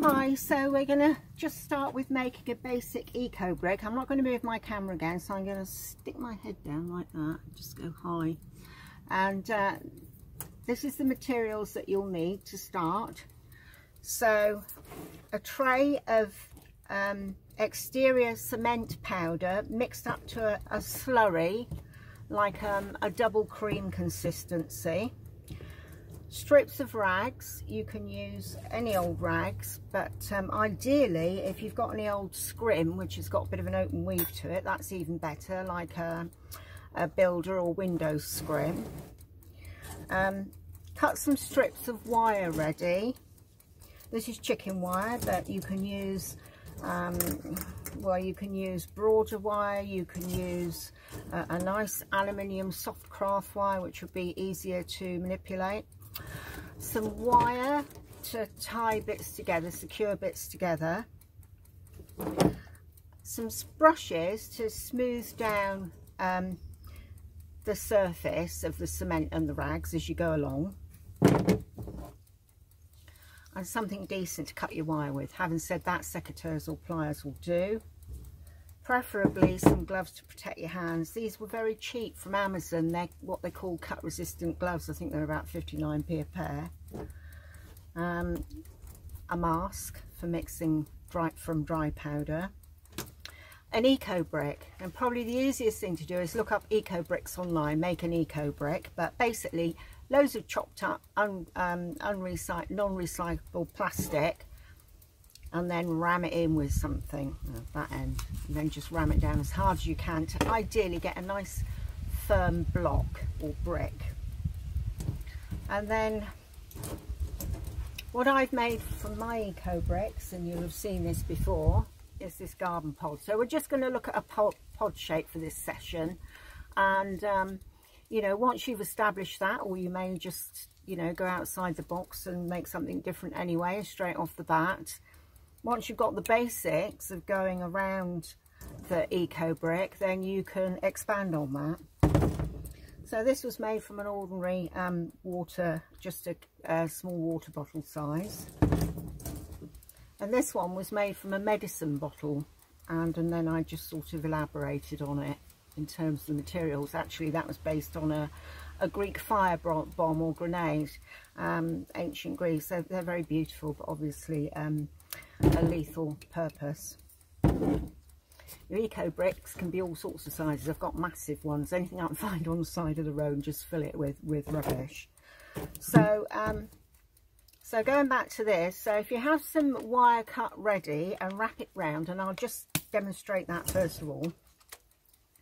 Hi, so we're going to just start with making a basic eco brick. I'm not going to move my camera again, so I'm going to stick my head down like that, just go high. And uh, this is the materials that you'll need to start. So a tray of um, exterior cement powder mixed up to a, a slurry, like um, a double cream consistency strips of rags. You can use any old rags but um, ideally if you've got any old scrim which has got a bit of an open weave to it that's even better like a, a builder or windows scrim. Um, cut some strips of wire ready. This is chicken wire but you can use um, well you can use broader wire you can use a, a nice aluminium soft craft wire which would be easier to manipulate some wire to tie bits together, secure bits together, some brushes to smooth down um, the surface of the cement and the rags as you go along. And something decent to cut your wire with. Having said that, secateurs or pliers will do preferably some gloves to protect your hands. These were very cheap from Amazon. They're what they call cut resistant gloves. I think they're about 59p a pair. Um, a mask for mixing dry from dry powder. An eco brick. And probably the easiest thing to do is look up eco bricks online make an eco brick. But basically loads of chopped up un, um, non-recyclable plastic and then ram it in with something at that end and then just ram it down as hard as you can to ideally get a nice firm block or brick. And then what I've made from my eco bricks and you'll have seen this before is this garden pod. So we're just going to look at a pod, pod shape for this session. And um, you know once you've established that or you may just you know go outside the box and make something different anyway straight off the bat once you've got the basics of going around the eco brick then you can expand on that. So this was made from an ordinary um, water just a, a small water bottle size. And this one was made from a medicine bottle and and then I just sort of elaborated on it in terms of the materials. Actually that was based on a a Greek fire bomb or grenade um, ancient Greece. They're, they're very beautiful but obviously um, a lethal purpose. Your eco bricks can be all sorts of sizes. I've got massive ones. Anything I can find on the side of the road, just fill it with, with rubbish. So, um, so going back to this, so if you have some wire cut ready and wrap it round, and I'll just demonstrate that first of all.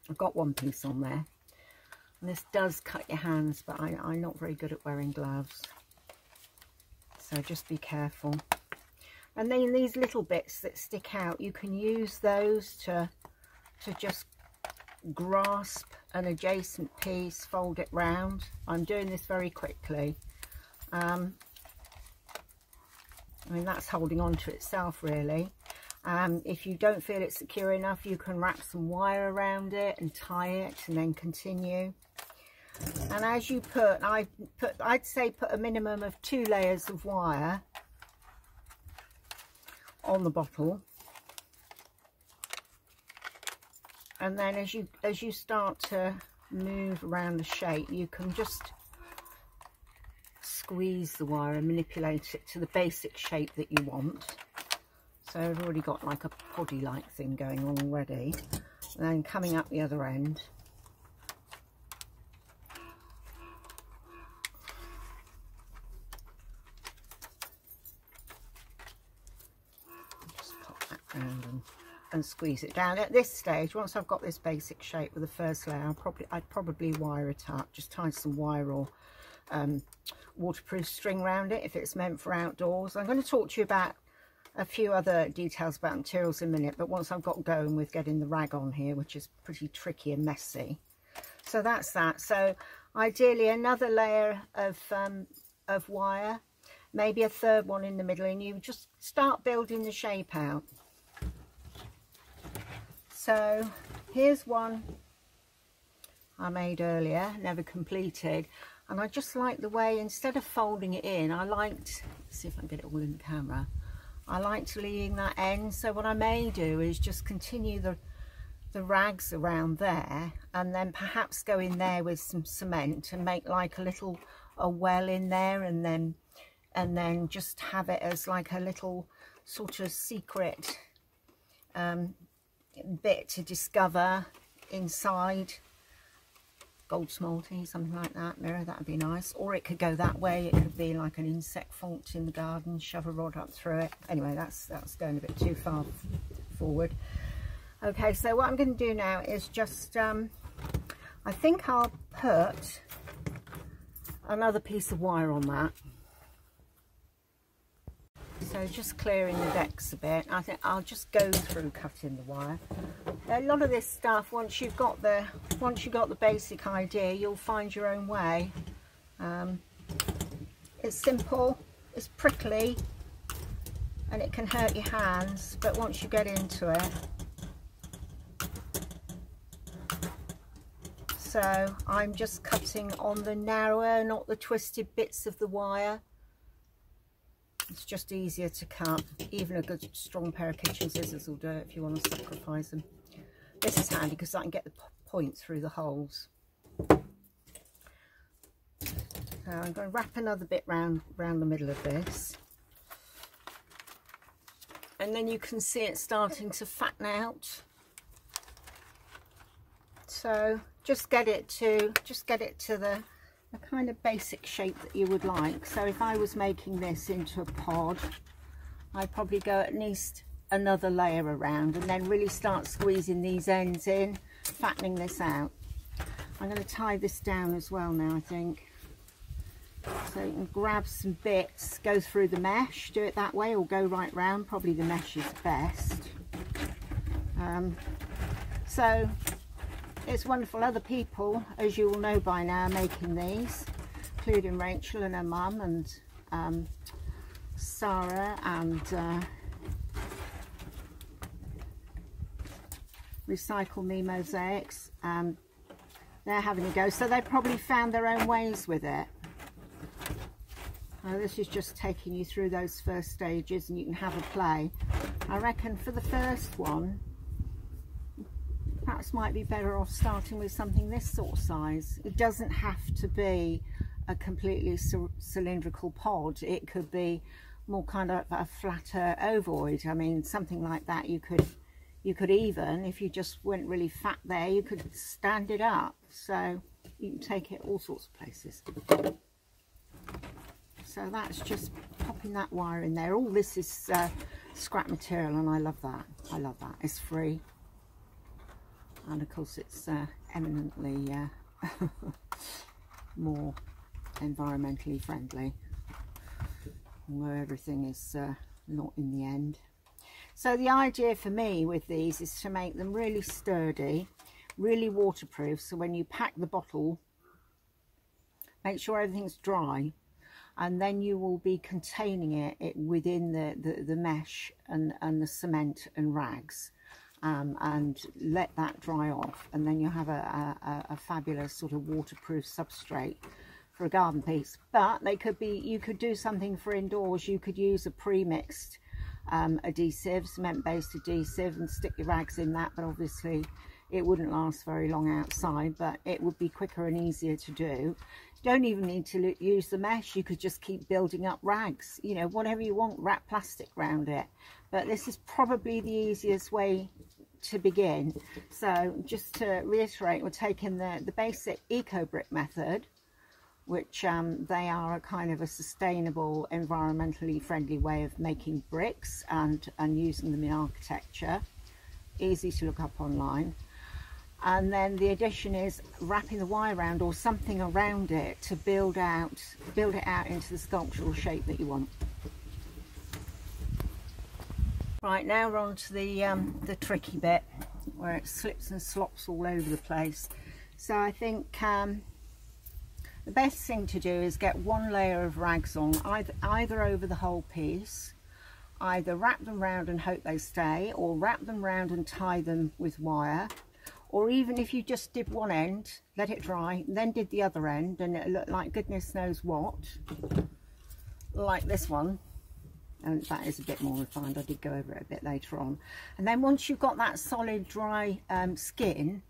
I've got one piece on there. And this does cut your hands, but I, I'm not very good at wearing gloves. So just be careful and then these little bits that stick out you can use those to to just grasp an adjacent piece fold it round. I'm doing this very quickly. Um, I mean that's holding on to itself really. Um, if you don't feel it's secure enough you can wrap some wire around it and tie it and then continue. And as you put I put I'd say put a minimum of two layers of wire on the bottle. And then as you as you start to move around the shape you can just squeeze the wire and manipulate it to the basic shape that you want. So I've already got like a poddy like thing going on already. And then coming up the other end around and, and squeeze it down. At this stage, once I've got this basic shape with the first layer, I'll probably, I'd probably wire it up, just tie some wire or um, waterproof string around it if it's meant for outdoors. I'm going to talk to you about a few other details about materials in a minute, but once I've got going with getting the rag on here, which is pretty tricky and messy. So that's that. So ideally another layer of, um, of wire, maybe a third one in the middle, and you just start building the shape out. So here's one I made earlier, never completed. And I just like the way, instead of folding it in, I liked, see if I can get it all in the camera. I liked leaving that end so what I may do is just continue the the rags around there and then perhaps go in there with some cement and make like a little a well in there and then and then just have it as like a little sort of secret um, bit to discover inside gold smalti, something like that, mirror, that would be nice. Or it could go that way, it could be like an insect font in the garden, shove a rod up through it. Anyway, that's, that's going a bit too far forward. Okay, so what I'm going to do now is just, um, I think I'll put another piece of wire on that. So just clearing the decks a bit. I think I'll just go through cutting the wire. A lot of this stuff, once you've got the once you've got the basic idea, you'll find your own way. Um, it's simple, it's prickly, and it can hurt your hands, but once you get into it, so I'm just cutting on the narrower not the twisted bits of the wire it's just easier to cut. Even a good strong pair of kitchen scissors will do it if you want to sacrifice them. This is handy because I can get the point through the holes. So I'm going to wrap another bit round round the middle of this. And then you can see it starting to fatten out. So just get it to just get it to the, the kind of basic shape that you would like. So if I was making this into a pod I'd probably go at least another layer around and then really start squeezing these ends in fattening this out. I'm going to tie this down as well now I think. So you can grab some bits go through the mesh do it that way or go right round. Probably the mesh is best. Um, so it's wonderful. Other people, as you all know by now, making these, including Rachel and her mum and um, Sarah and uh, Recycle Me Mosaics. Um, they're having a go. So they probably found their own ways with it. Now this is just taking you through those first stages and you can have a play. I reckon for the first one, perhaps might be better off starting with something this sort of size. It doesn't have to be a completely cylindrical pod. It could be more kind of a flatter ovoid. I mean, something like that you could you could even, if you just went really fat there, you could stand it up. So you can take it all sorts of places. So that's just popping that wire in there. All this is uh, scrap material and I love that. I love that. It's free and of course it's uh, eminently uh, more environmentally friendly although everything is uh, not in the end. So the idea for me with these is to make them really sturdy really waterproof so when you pack the bottle make sure everything's dry and then you will be containing it, it within the, the, the mesh and, and the cement and rags um, and let that dry off and then you have a, a, a, fabulous sort of waterproof substrate for a garden piece. But they could be you could do something for indoors. You could use a pre-mixed um, adhesive cement based adhesive and stick your rags in that. But obviously it wouldn't last very long outside but it would be quicker and easier to do don't even need to use the mesh you could just keep building up rags you know whatever you want wrap plastic around it but this is probably the easiest way to begin. So just to reiterate, we're taking the, the basic eco-brick method, which um, they are a kind of a sustainable, environmentally friendly way of making bricks and, and using them in architecture. Easy to look up online. And then the addition is wrapping the wire around or something around it to build out, build it out into the sculptural shape that you want. Right, now we're on to the, um, the tricky bit where it slips and slops all over the place. So I think um, the best thing to do is get one layer of rags on, either, either over the whole piece, either wrap them round and hope they stay, or wrap them round and tie them with wire, or even if you just did one end, let it dry, then did the other end, and it looked like goodness knows what, like this one, and that is a bit more refined. I did go over it a bit later on. And then once you've got that solid dry um, skin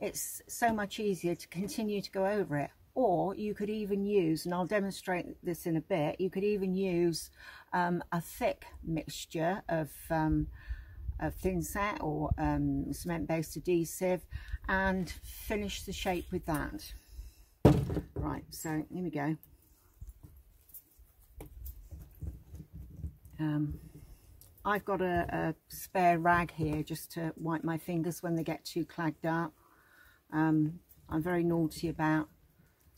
it's so much easier to continue to go over it. Or you could even use and I'll demonstrate this in a bit you could even use um, a thick mixture of um, a thin set or um, cement based adhesive and finish the shape with that. Right so here we go. Um, I've got a, a, spare rag here just to wipe my fingers when they get too clagged up. Um, I'm very naughty about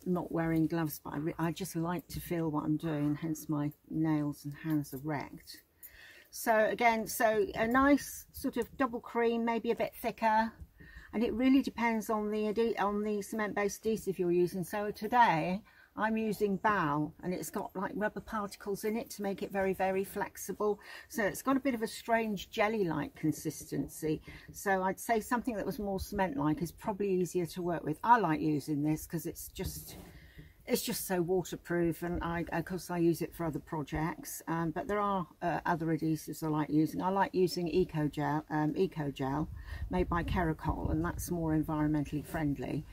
not wearing gloves but I, I just like to feel what I'm doing hence my nails and hands are wrecked so again so a nice sort of double cream maybe a bit thicker. And it really depends on the on the cement based adhesive you're using. So today I'm using Bal and it's got like rubber particles in it to make it very very flexible. So it's got a bit of a strange jelly like consistency. So I'd say something that was more cement like is probably easier to work with. I like using this because it's just it's just so waterproof and I of course I use it for other projects um, but there are uh, other adhesives I like using. I like using Eco Gel um, Eco Gel made by Kerakoll and that's more environmentally friendly.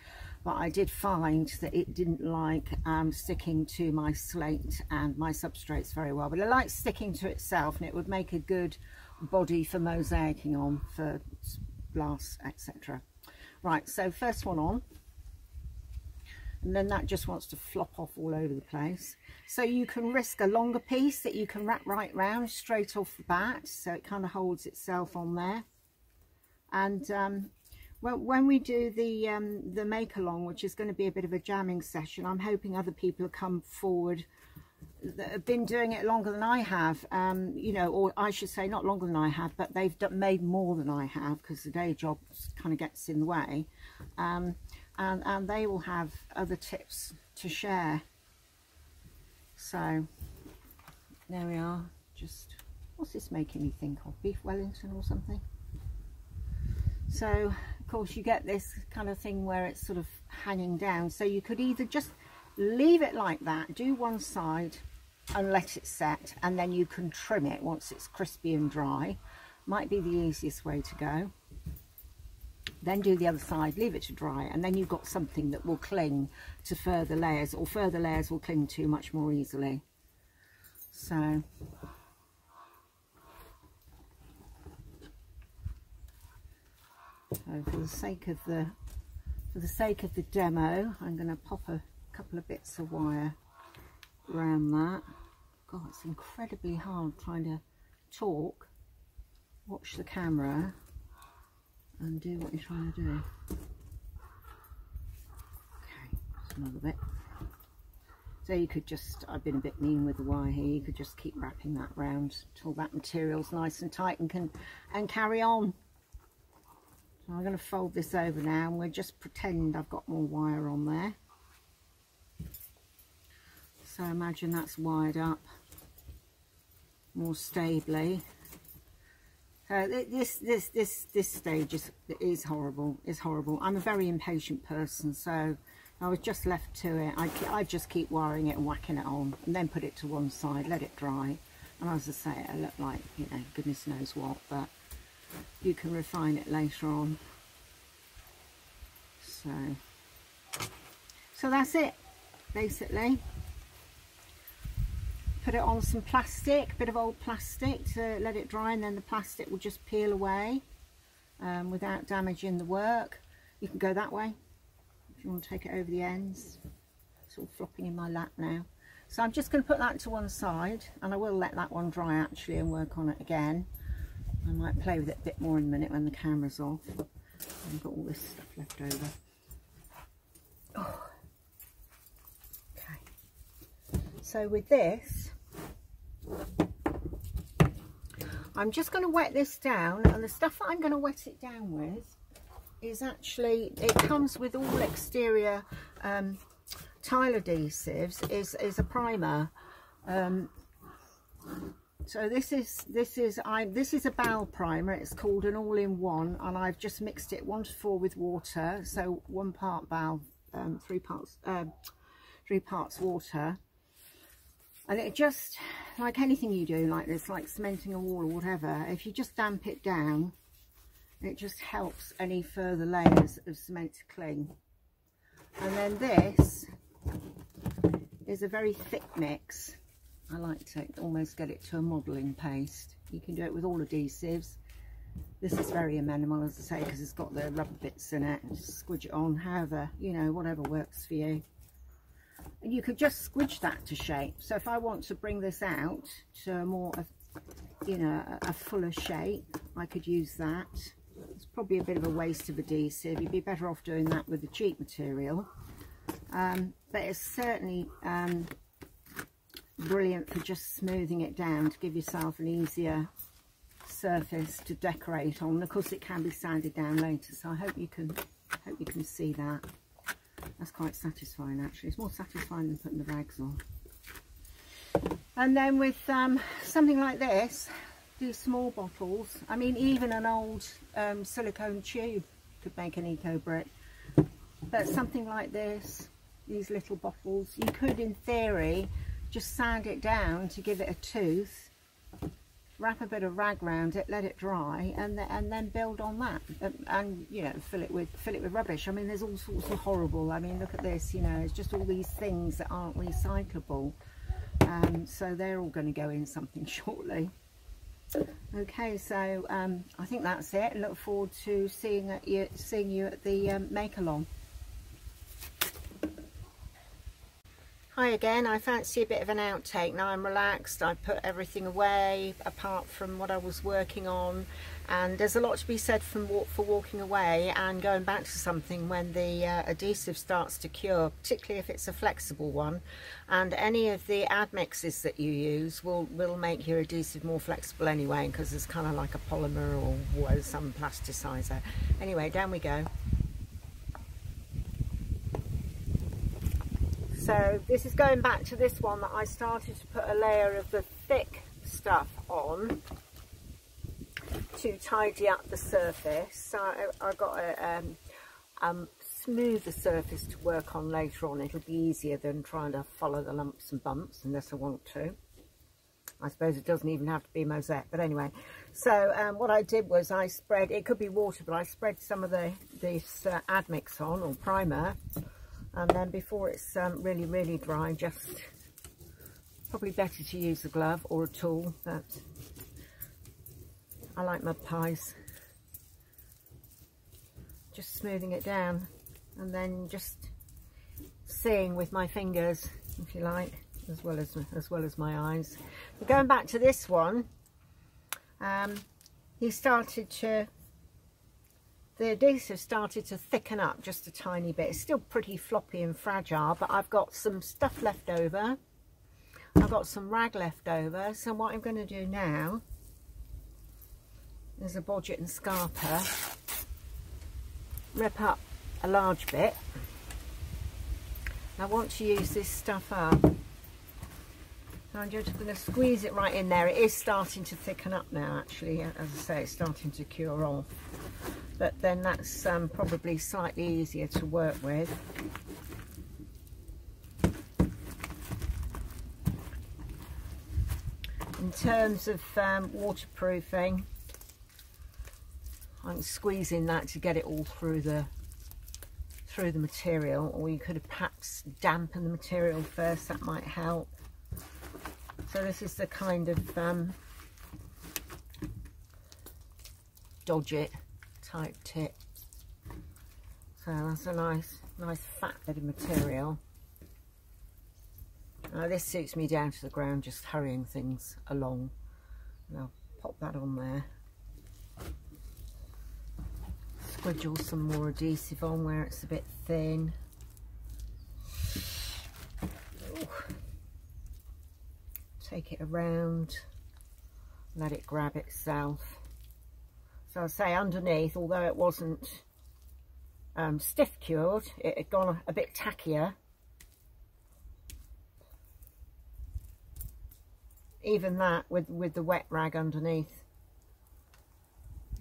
But I did find that it didn't like um, sticking to my slate and my substrates very well but it likes sticking to itself and it would make a good body for mosaicing on for glass etc right so first one on and then that just wants to flop off all over the place. So you can risk a longer piece that you can wrap right round straight off the bat so it kind of holds itself on there. And um, well, when we do the um, the make along which is going to be a bit of a jamming session I'm hoping other people have come forward that have been doing it longer than I have. Um, you know or I should say not longer than I have but they've made more than I have because the day job kind of gets in the way. Um, and, and they will have other tips to share. So there we are, just, what's this making me think of? Beef Wellington or something? So of course you get this kind of thing where it's sort of hanging down. So you could either just leave it like that, do one side and let it set and then you can trim it once it's crispy and dry. Might be the easiest way to go then do the other side leave it to dry and then you've got something that will cling to further layers or further layers will cling to much more easily. So so for the sake of the for the sake of the demo I'm going to pop a couple of bits of wire around that. God it's incredibly hard trying to talk. Watch the camera and do what you're trying to do. Okay, another bit. So you could just, I've been a bit mean with the wire here, you could just keep wrapping that round until that material's nice and tight and can and carry on. So I'm going to fold this over now and we'll just pretend I've got more wire on there. So imagine that's wired up more stably uh, this this this this stage is is horrible. Is horrible. I'm a very impatient person, so I was just left to it. I I just keep wiring it and whacking it on, and then put it to one side, let it dry. And as I say, it looked like you know, goodness knows what, but you can refine it later on. So, so that's it, basically put it on some plastic, a bit of old plastic to let it dry and then the plastic will just peel away um, without damaging the work. You can go that way if you want to take it over the ends. It's all flopping in my lap now. So I'm just going to put that to one side and I will let that one dry actually and work on it again. I might play with it a bit more in a minute when the camera's off. I've got all this stuff left over. Oh. Okay. So with this, I'm just going to wet this down and the stuff that I'm going to wet it down with is actually, it comes with all exterior um, tile adhesives, is, is a primer. Um, so this is this is I this is a Bal primer. It's called an all-in-one, and I've just mixed it one to four with water. So one part Bal, um, three parts, uh, three parts water, and it just like anything you do like this like cementing a wall or whatever if you just damp it down it just helps any further layers of cement to cling. And then this is a very thick mix. I like to almost get it to a modelling paste. You can do it with all adhesives. This is very amenable as I say because it's got the rubber bits in it. Just squidge it on however you know whatever works for you you could just squidge that to shape. So if I want to bring this out to more you know a, fuller shape I could use that. It's probably a bit of a waste of adhesive. You'd be better off doing that with the cheap material. Um, but it's certainly um, brilliant for just smoothing it down to give yourself an easier surface to decorate on. Of course it can be sanded down later so I hope you can hope you can see that that's quite satisfying actually. It's more satisfying than putting the rags on. And then with um, something like this, these small bottles, I mean even an old um, silicone tube could make an eco brick. But something like this, these little bottles, you could in theory just sand it down to give it a tooth wrap a bit of rag around it, let it dry, and then, and then build on that, and, and, you know fill it with fill it with rubbish. I mean, there's all sorts of horrible. I mean, look at this. You know, it's just all these things that aren't recyclable. Um, so they're all going to go in something shortly. Okay, so um, I think that's it. Look forward to seeing you seeing you at the um, make along. Hi again, I fancy a bit of an outtake. Now I'm relaxed, I put everything away apart from what I was working on and there's a lot to be said from walk, for walking away and going back to something when the uh, adhesive starts to cure, particularly if it's a flexible one and any of the admixes that you use will, will make your adhesive more flexible anyway because it's kind of like a polymer or some plasticizer. Anyway, down we go. So this is going back to this one that I started to put a layer of the thick stuff on to tidy up the surface. So I, I got a um, um, smoother surface to work on later on. It'll be easier than trying to follow the lumps and bumps unless I want to. I suppose it doesn't even have to be mosaic, but anyway. So um, what I did was I spread, it could be water, but I spread some of the this uh, admix on, or primer, and then before it's um, really really dry just probably better to use a glove or a tool but I like mud pies. Just smoothing it down and then just seeing with my fingers if you like as well as as well as my eyes. But going back to this one um, he started to the adhesive started to thicken up just a tiny bit. It's still pretty floppy and fragile, but I've got some stuff left over. I've got some rag left over. So what I'm going to do now is a bodget and scarper. Rip up a large bit. I want to use this stuff up. So I'm just going to squeeze it right in there. It is starting to thicken up now, actually. As I say, it's starting to cure off but then that's um, probably slightly easier to work with. In terms of um, waterproofing, I'm squeezing that to get it all through the through the material or you could have perhaps dampened the material first, that might help. So this is the kind of um, dodge it type tip. So that's a nice, nice fat bit of material. Now this suits me down to the ground, just hurrying things along. And I'll pop that on there. Squidgle some more adhesive on where it's a bit thin. Ooh. Take it around, let it grab itself. So I say underneath, although it wasn't um, stiff cured, it had gone a bit tackier. Even that with, with the wet rag underneath,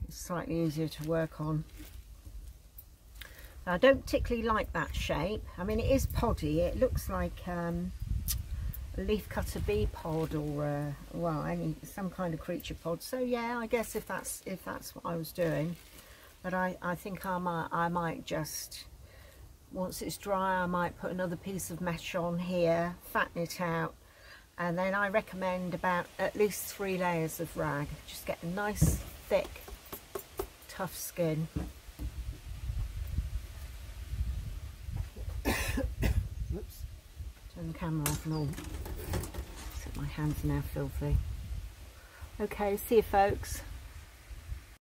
it's slightly easier to work on. I don't particularly like that shape. I mean, it is poddy. It looks like um, a leaf cutter bee pod or uh, well any some kind of creature pod. So yeah I guess if that's if that's what I was doing but I, I think I might I might just once it's dry I might put another piece of mesh on here fatten it out and then I recommend about at least three layers of rag. Just get a nice thick tough skin. Oops. turn the camera off and all my hands are now filthy. Okay see you folks